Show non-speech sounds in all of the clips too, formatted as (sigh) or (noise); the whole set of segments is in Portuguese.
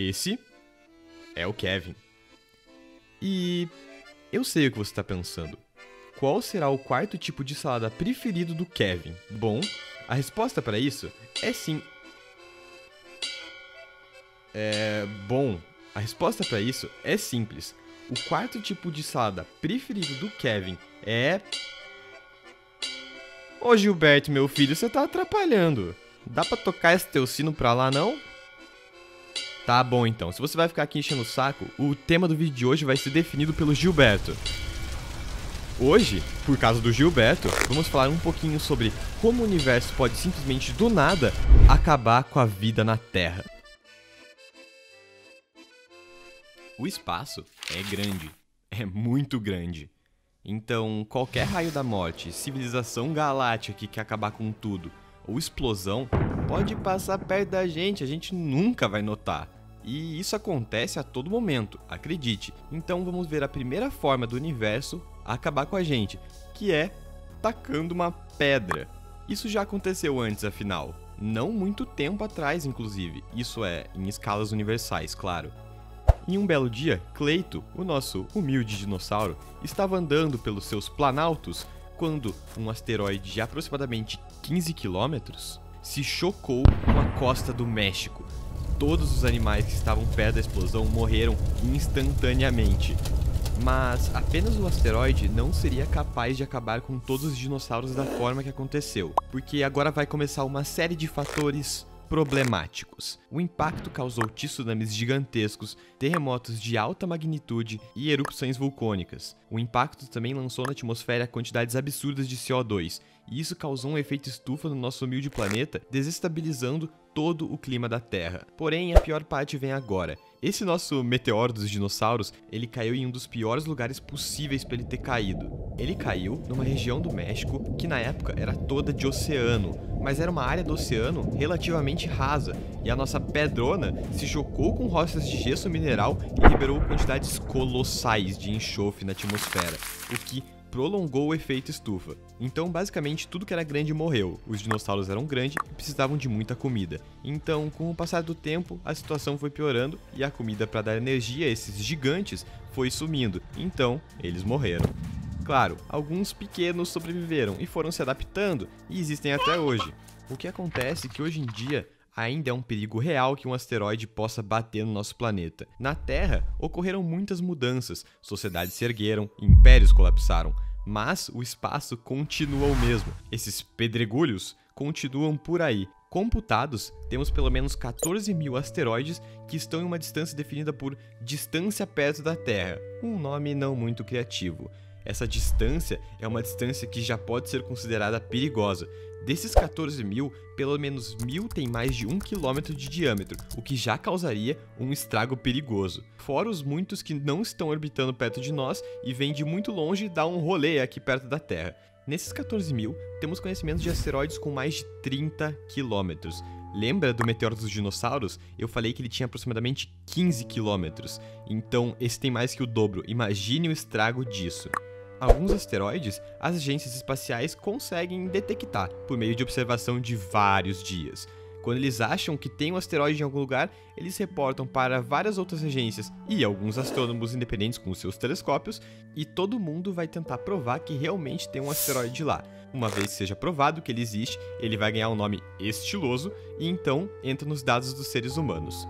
Esse é o Kevin. E eu sei o que você está pensando. Qual será o quarto tipo de salada preferido do Kevin? Bom, a resposta para isso é sim. É. Bom, a resposta para isso é simples. O quarto tipo de salada preferido do Kevin é. Ô Gilberto, meu filho, você tá atrapalhando. Dá pra tocar esse teu sino pra lá, não? Tá bom então, se você vai ficar aqui enchendo o saco, o tema do vídeo de hoje vai ser definido pelo Gilberto. Hoje, por causa do Gilberto, vamos falar um pouquinho sobre como o universo pode simplesmente do nada acabar com a vida na Terra. O espaço é grande, é muito grande. Então, qualquer raio da morte, civilização galáctica que quer acabar com tudo, ou explosão, pode passar perto da gente, a gente nunca vai notar. E isso acontece a todo momento, acredite. Então vamos ver a primeira forma do universo acabar com a gente, que é tacando uma pedra. Isso já aconteceu antes, afinal. Não muito tempo atrás, inclusive. Isso é, em escalas universais, claro. Em um belo dia, Cleito, o nosso humilde dinossauro, estava andando pelos seus planaltos quando um asteroide de aproximadamente 15 quilômetros se chocou com a costa do México, todos os animais que estavam perto da explosão morreram instantaneamente. Mas apenas o asteroide não seria capaz de acabar com todos os dinossauros da forma que aconteceu, porque agora vai começar uma série de fatores problemáticos. O impacto causou tsunamis gigantescos, terremotos de alta magnitude e erupções vulcânicas. O impacto também lançou na atmosfera quantidades absurdas de CO2, e isso causou um efeito estufa no nosso humilde planeta, desestabilizando todo o clima da Terra. Porém, a pior parte vem agora. Esse nosso meteoro dos dinossauros, ele caiu em um dos piores lugares possíveis para ele ter caído. Ele caiu numa região do México que na época era toda de oceano, mas era uma área do oceano relativamente rasa, e a nossa pedrona se chocou com rochas de gesso mineral e liberou quantidades colossais de enxofre na atmosfera, o que prolongou o efeito estufa. Então, basicamente, tudo que era grande morreu. Os dinossauros eram grandes e precisavam de muita comida. Então, com o passar do tempo, a situação foi piorando e a comida para dar energia a esses gigantes foi sumindo. Então, eles morreram. Claro, alguns pequenos sobreviveram e foram se adaptando e existem até hoje. O que acontece é que hoje em dia ainda é um perigo real que um asteroide possa bater no nosso planeta. Na Terra, ocorreram muitas mudanças, sociedades se ergueram, impérios colapsaram, mas o espaço continua o mesmo. Esses pedregulhos continuam por aí. Computados, temos pelo menos 14 mil asteroides que estão em uma distância definida por distância perto da Terra, um nome não muito criativo. Essa distância é uma distância que já pode ser considerada perigosa, Desses 14 mil, pelo menos mil tem mais de 1 km de diâmetro, o que já causaria um estrago perigoso. Fora os muitos que não estão orbitando perto de nós e vêm de muito longe dar um rolê aqui perto da Terra. Nesses 14 mil, temos conhecimentos de asteroides com mais de 30 quilômetros. Lembra do meteoro dos dinossauros? Eu falei que ele tinha aproximadamente 15 quilômetros. Então, esse tem mais que o dobro. Imagine o estrago disso. Alguns asteroides, as agências espaciais conseguem detectar por meio de observação de vários dias. Quando eles acham que tem um asteroide em algum lugar, eles reportam para várias outras agências e alguns astrônomos independentes com seus telescópios, e todo mundo vai tentar provar que realmente tem um asteroide lá. Uma vez seja provado que ele existe, ele vai ganhar um nome estiloso e então entra nos dados dos seres humanos.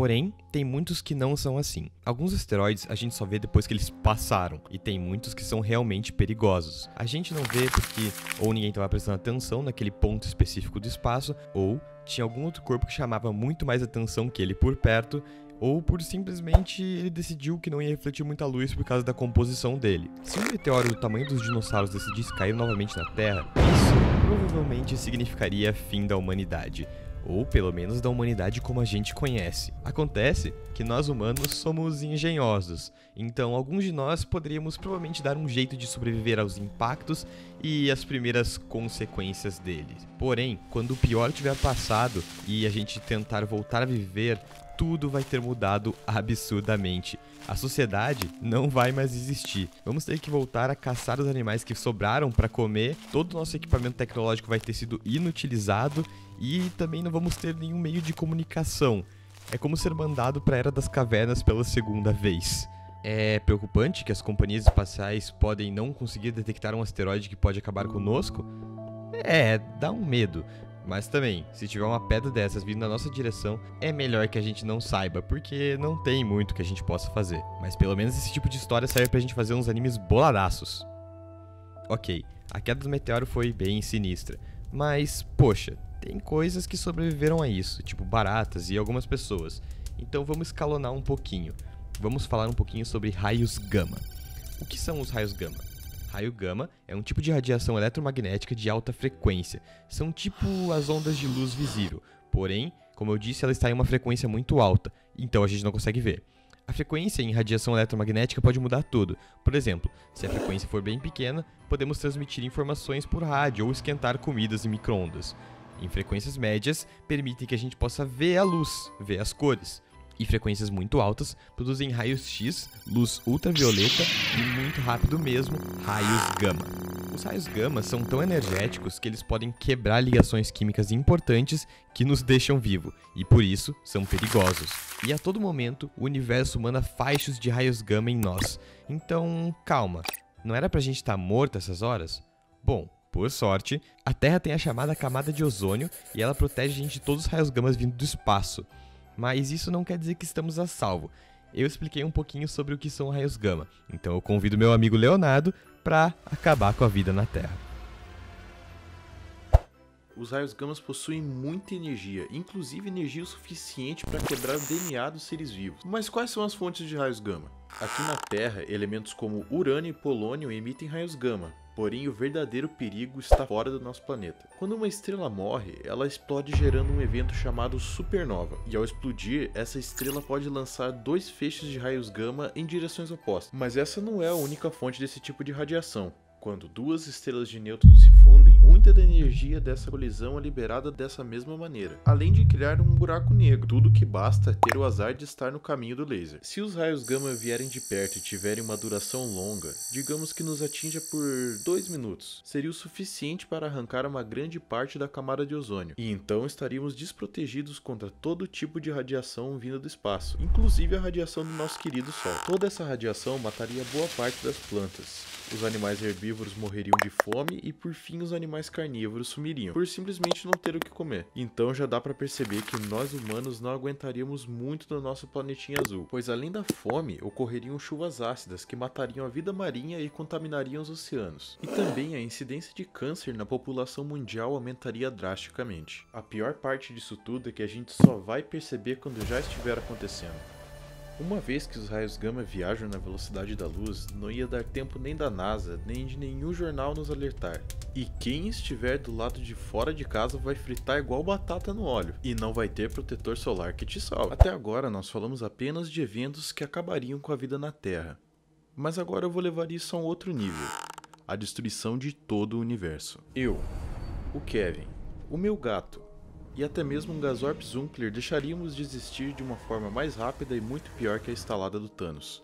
Porém, tem muitos que não são assim. Alguns asteroides a gente só vê depois que eles passaram, e tem muitos que são realmente perigosos. A gente não vê porque ou ninguém estava prestando atenção naquele ponto específico do espaço, ou tinha algum outro corpo que chamava muito mais atenção que ele por perto, ou por simplesmente ele decidiu que não ia refletir muita luz por causa da composição dele. Se um meteoro do tamanho dos dinossauros decidisse cair novamente na Terra, isso provavelmente significaria fim da humanidade ou pelo menos da humanidade como a gente conhece. Acontece que nós humanos somos engenhosos, então alguns de nós poderíamos provavelmente dar um jeito de sobreviver aos impactos e as primeiras consequências deles. Porém, quando o pior tiver passado e a gente tentar voltar a viver, tudo vai ter mudado (laughs) absurdamente. A sociedade não vai mais existir. Vamos ter que voltar a caçar os animais que sobraram para comer. Todo o nosso equipamento tecnológico vai ter sido inutilizado e também não vamos ter nenhum meio de comunicação. É como ser mandado para a Era das Cavernas pela segunda vez. É preocupante que as companhias espaciais podem não conseguir detectar um asteroide que pode acabar conosco? É, dá um medo. Mas também, se tiver uma pedra dessas vindo na nossa direção, é melhor que a gente não saiba, porque não tem muito que a gente possa fazer. Mas pelo menos esse tipo de história serve pra gente fazer uns animes boladaços. Ok, a queda do meteoro foi bem sinistra, mas, poxa, tem coisas que sobreviveram a isso, tipo baratas e algumas pessoas. Então vamos escalonar um pouquinho. Vamos falar um pouquinho sobre raios gama. O que são os raios gama? Raio gama é um tipo de radiação eletromagnética de alta frequência. São tipo as ondas de luz visível. Porém, como eu disse, ela está em uma frequência muito alta, então a gente não consegue ver. A frequência em radiação eletromagnética pode mudar tudo. Por exemplo, se a frequência for bem pequena, podemos transmitir informações por rádio ou esquentar comidas em microondas. Em frequências médias, permitem que a gente possa ver a luz, ver as cores e frequências muito altas produzem raios X, luz ultravioleta e muito rápido mesmo, raios gama. Os raios gama são tão energéticos que eles podem quebrar ligações químicas importantes que nos deixam vivo e por isso são perigosos. E a todo momento o universo manda faixas de raios gama em nós. Então, calma, não era pra gente estar tá morto essas horas? Bom, por sorte, a Terra tem a chamada camada de ozônio e ela protege a gente de todos os raios gama vindo do espaço mas isso não quer dizer que estamos a salvo. Eu expliquei um pouquinho sobre o que são raios gama, então eu convido meu amigo Leonardo para acabar com a vida na Terra. Os raios gama possuem muita energia, inclusive energia o suficiente para quebrar o DNA dos seres vivos. Mas quais são as fontes de raios gama? Aqui na Terra, elementos como urânio e polônio emitem raios gama, Porém, o verdadeiro perigo está fora do nosso planeta. Quando uma estrela morre, ela explode gerando um evento chamado supernova, e ao explodir, essa estrela pode lançar dois feixes de raios gama em direções opostas. Mas essa não é a única fonte desse tipo de radiação. Quando duas estrelas de nêutrons se fundem, muita da energia dessa colisão é liberada dessa mesma maneira, além de criar um buraco negro. Tudo que basta é ter o azar de estar no caminho do laser. Se os raios gama vierem de perto e tiverem uma duração longa, digamos que nos atinja por 2 minutos, seria o suficiente para arrancar uma grande parte da camada de ozônio, e então estaríamos desprotegidos contra todo tipo de radiação vinda do espaço, inclusive a radiação do nosso querido Sol. Toda essa radiação mataria boa parte das plantas. Os animais herbívoros morreriam de fome e por fim os animais carnívoros sumiriam, por simplesmente não ter o que comer. Então já dá para perceber que nós humanos não aguentaríamos muito no nosso planetinha azul, pois além da fome, ocorreriam chuvas ácidas que matariam a vida marinha e contaminariam os oceanos. E também a incidência de câncer na população mundial aumentaria drasticamente. A pior parte disso tudo é que a gente só vai perceber quando já estiver acontecendo. Uma vez que os raios gama viajam na velocidade da luz, não ia dar tempo nem da NASA, nem de nenhum jornal nos alertar. E quem estiver do lado de fora de casa vai fritar igual batata no óleo, e não vai ter protetor solar que te salve. Até agora nós falamos apenas de eventos que acabariam com a vida na Terra. Mas agora eu vou levar isso a um outro nível: a destruição de todo o universo. Eu, o Kevin, o meu gato, e até mesmo um Gazorp Zunkler deixaríamos de existir de uma forma mais rápida e muito pior que a instalada do Thanos.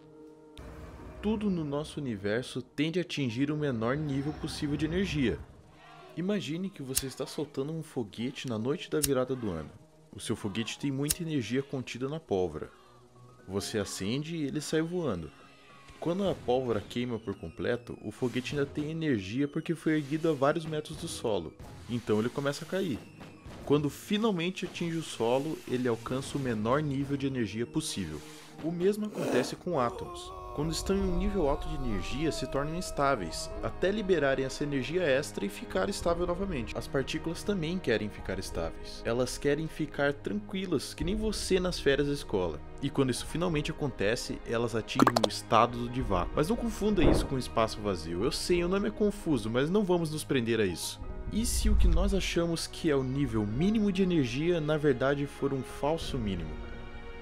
Tudo no nosso universo tende a atingir o menor nível possível de energia. Imagine que você está soltando um foguete na noite da virada do ano. O seu foguete tem muita energia contida na pólvora. Você acende e ele sai voando. Quando a pólvora queima por completo, o foguete ainda tem energia porque foi erguido a vários metros do solo, então ele começa a cair. Quando finalmente atinge o solo, ele alcança o menor nível de energia possível. O mesmo acontece com átomos. Quando estão em um nível alto de energia, se tornam instáveis, até liberarem essa energia extra e ficar estável novamente. As partículas também querem ficar estáveis. Elas querem ficar tranquilas, que nem você nas férias da escola. E quando isso finalmente acontece, elas atingem o estado de vácuo. Mas não confunda isso com espaço vazio. Eu sei, o nome é confuso, mas não vamos nos prender a isso. E se o que nós achamos que é o nível mínimo de energia na verdade for um falso mínimo?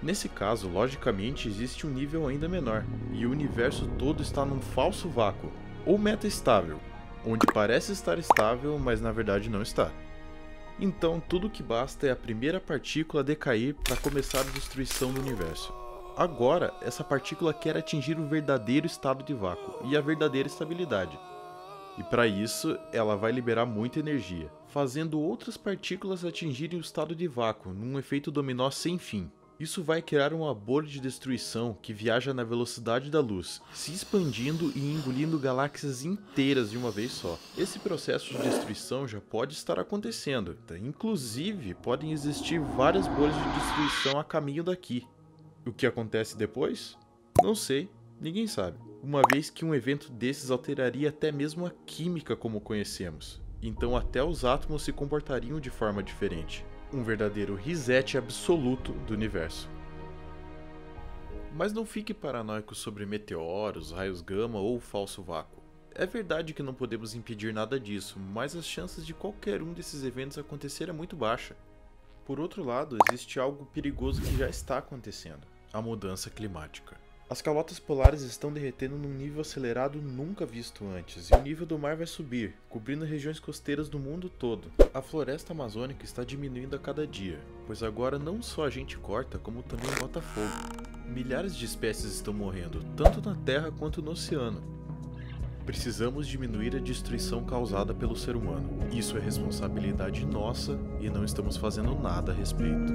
Nesse caso, logicamente, existe um nível ainda menor, e o universo todo está num falso vácuo, ou meta estável, onde parece estar estável, mas na verdade não está. Então, tudo o que basta é a primeira partícula decair para começar a destruição do universo. Agora, essa partícula quer atingir o verdadeiro estado de vácuo e a verdadeira estabilidade. E para isso, ela vai liberar muita energia, fazendo outras partículas atingirem o estado de vácuo, num efeito dominó sem fim. Isso vai criar uma bolha de destruição que viaja na velocidade da luz, se expandindo e engolindo galáxias inteiras de uma vez só. Esse processo de destruição já pode estar acontecendo, inclusive podem existir várias bolhas de destruição a caminho daqui. O que acontece depois? Não sei, ninguém sabe. Uma vez que um evento desses alteraria até mesmo a química como conhecemos, então até os átomos se comportariam de forma diferente. Um verdadeiro reset absoluto do universo. Mas não fique paranoico sobre meteoros, raios gama ou falso vácuo. É verdade que não podemos impedir nada disso, mas as chances de qualquer um desses eventos acontecer é muito baixa. Por outro lado, existe algo perigoso que já está acontecendo a mudança climática. As calotas polares estão derretendo num nível acelerado nunca visto antes, e o nível do mar vai subir, cobrindo regiões costeiras do mundo todo. A floresta amazônica está diminuindo a cada dia, pois agora não só a gente corta, como também bota fogo. Milhares de espécies estão morrendo, tanto na terra quanto no oceano. Precisamos diminuir a destruição causada pelo ser humano. Isso é responsabilidade nossa e não estamos fazendo nada a respeito.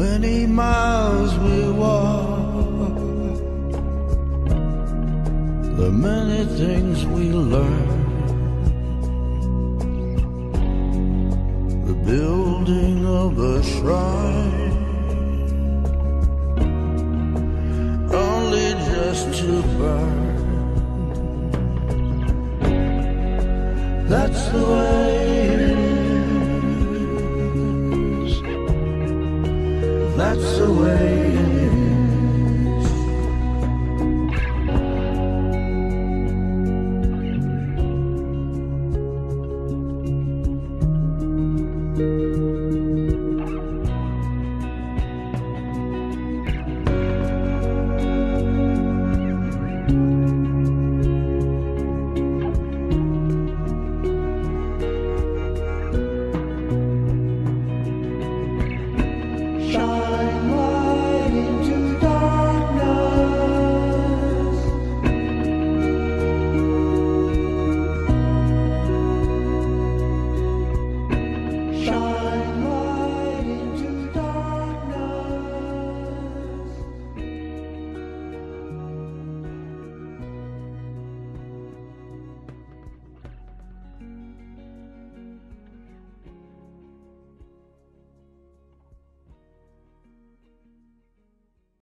Many miles we walk, the many things we learn, the building of a shrine, only just to burn. That's the way That's the way